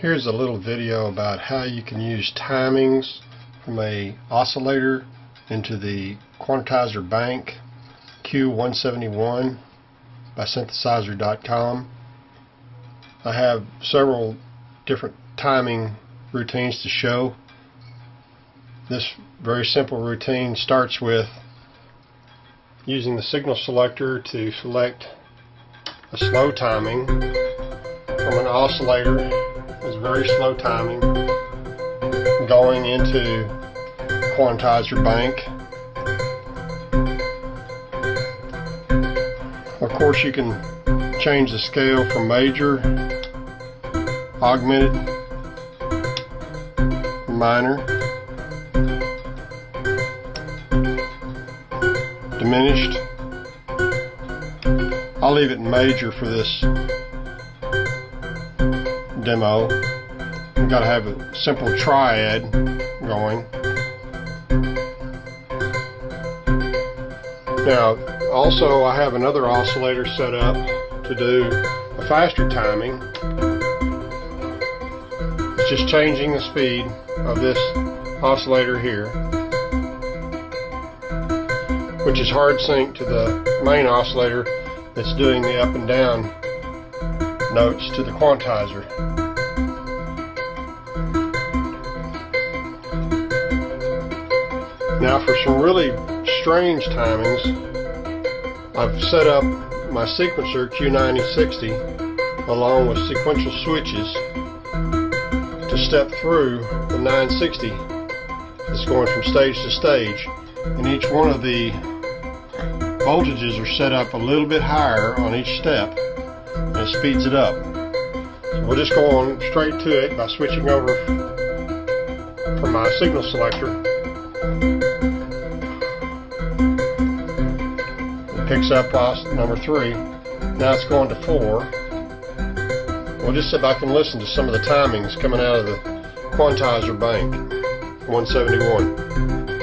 Here's a little video about how you can use timings from a oscillator into the quantizer bank Q171 by synthesizer.com. I have several different timing routines to show. This very simple routine starts with using the signal selector to select a slow timing from an oscillator is very slow timing going into quantizer bank. Of course you can change the scale from major, augmented, minor, diminished. I'll leave it major for this demo. We've got to have a simple triad going. Now, also I have another oscillator set up to do a faster timing. It's just changing the speed of this oscillator here, which is hard sync to the main oscillator that's doing the up and down notes to the quantizer. Now for some really strange timings, I've set up my sequencer Q960 along with sequential switches to step through the 960 that's going from stage to stage and each one of the voltages are set up a little bit higher on each step and it speeds it up. So we'll just go on straight to it by switching over from my signal selector. It picks up number three. Now it's going to four. We'll just sit back and listen to some of the timings coming out of the quantizer bank 171.